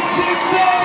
Washington!